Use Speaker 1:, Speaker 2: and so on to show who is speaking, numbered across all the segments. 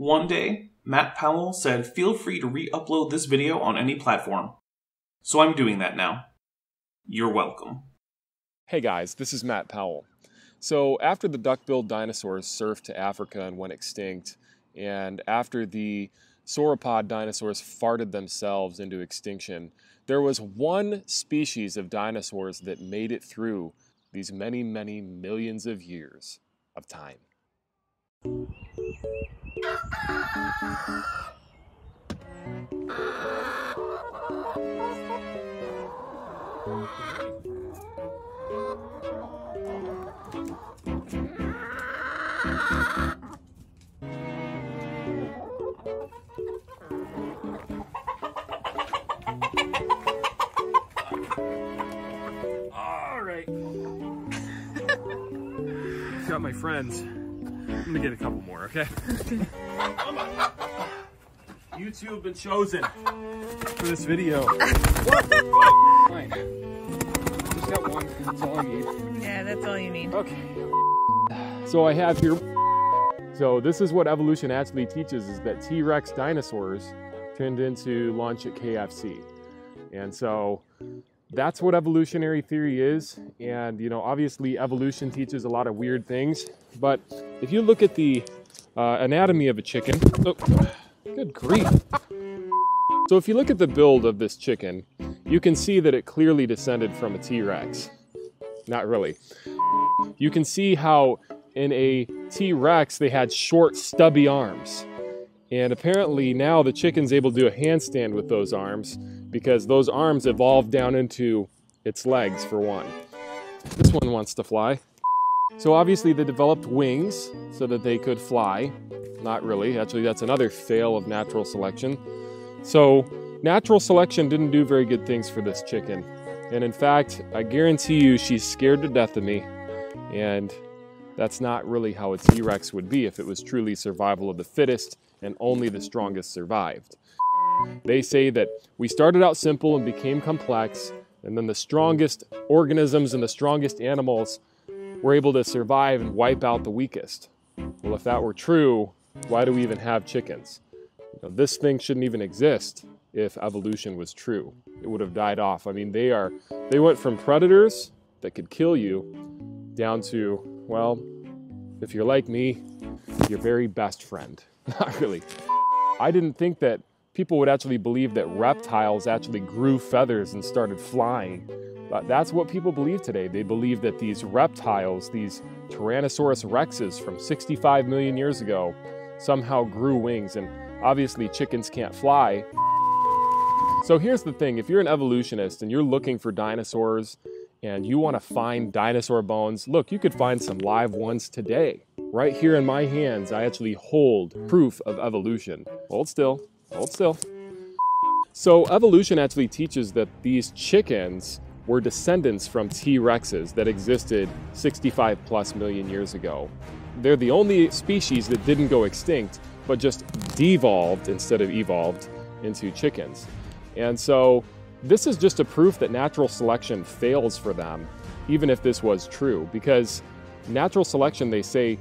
Speaker 1: One day, Matt Powell said feel free to re upload this video on any platform. So I'm doing that now. You're welcome.
Speaker 2: Hey guys, this is Matt Powell. So, after the duck-billed dinosaurs surfed to Africa and went extinct, and after the sauropod dinosaurs farted themselves into extinction, there was one species of dinosaurs that made it through these many, many millions of years of time. All right. Got my friends. I'm gonna get a couple more, okay? you two have been chosen for this video. Fine. Just got one. That's all I need.
Speaker 3: Yeah, that's all you need.
Speaker 2: Okay. So I have here. So this is what evolution actually teaches: is that T-Rex dinosaurs turned into lunch at KFC, and so that's what evolutionary theory is. And you know, obviously, evolution teaches a lot of weird things. But if you look at the uh, anatomy of a chicken, oh, good grief. So if you look at the build of this chicken, you can see that it clearly descended from a T-Rex. Not really. You can see how in a T-Rex they had short, stubby arms. And apparently now the chicken's able to do a handstand with those arms because those arms evolved down into its legs for one. This one wants to fly. So obviously they developed wings so that they could fly. Not really, actually that's another fail of natural selection. So natural selection didn't do very good things for this chicken. And in fact, I guarantee you she's scared to death of me. And that's not really how a T-Rex would be if it was truly survival of the fittest and only the strongest survived. They say that we started out simple and became complex, and then the strongest organisms and the strongest animals were able to survive and wipe out the weakest. Well, if that were true, why do we even have chickens? This thing shouldn't even exist if evolution was true. It would have died off. I mean, they are they went from predators that could kill you down to, well, if you're like me, your very best friend. Not really. I didn't think that people would actually believe that reptiles actually grew feathers and started flying. But that's what people believe today. They believe that these reptiles, these Tyrannosaurus rexes from 65 million years ago, somehow grew wings. And obviously, chickens can't fly. So here's the thing if you're an evolutionist and you're looking for dinosaurs and you want to find dinosaur bones, look, you could find some live ones today. Right here in my hands, I actually hold proof of evolution. Hold still, hold still. So evolution actually teaches that these chickens were descendants from T-Rexes that existed 65 plus million years ago. They're the only species that didn't go extinct, but just devolved instead of evolved into chickens. And so this is just a proof that natural selection fails for them, even if this was true, because natural selection, they say,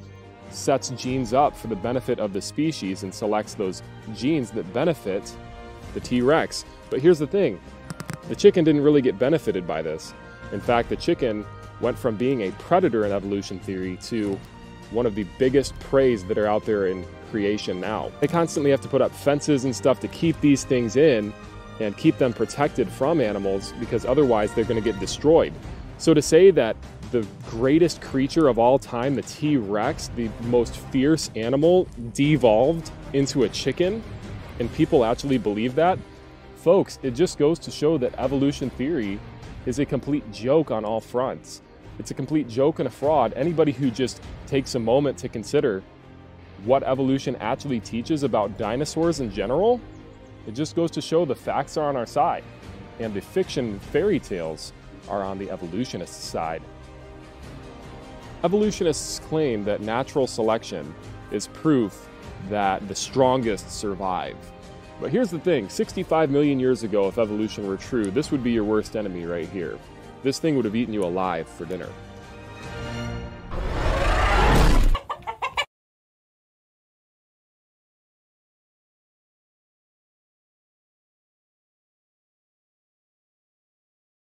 Speaker 2: sets genes up for the benefit of the species and selects those genes that benefit the T Rex. But here's the thing the chicken didn't really get benefited by this. In fact, the chicken went from being a predator in evolution theory to one of the biggest preys that are out there in creation now. They constantly have to put up fences and stuff to keep these things in and keep them protected from animals because otherwise they're going to get destroyed. So to say that the greatest creature of all time, the T Rex, the most fierce animal, devolved into a chicken, and people actually believe that, folks, it just goes to show that evolution theory is a complete joke on all fronts. It's a complete joke and a fraud. Anybody who just takes a moment to consider what evolution actually teaches about dinosaurs in general, it just goes to show the facts are on our side, and the fiction fairy tales are on the evolutionist side. Evolutionists claim that natural selection is proof that the strongest survive. But here's the thing 65 million years ago, if evolution were true, this would be your worst enemy right here. This thing would have eaten you alive for dinner.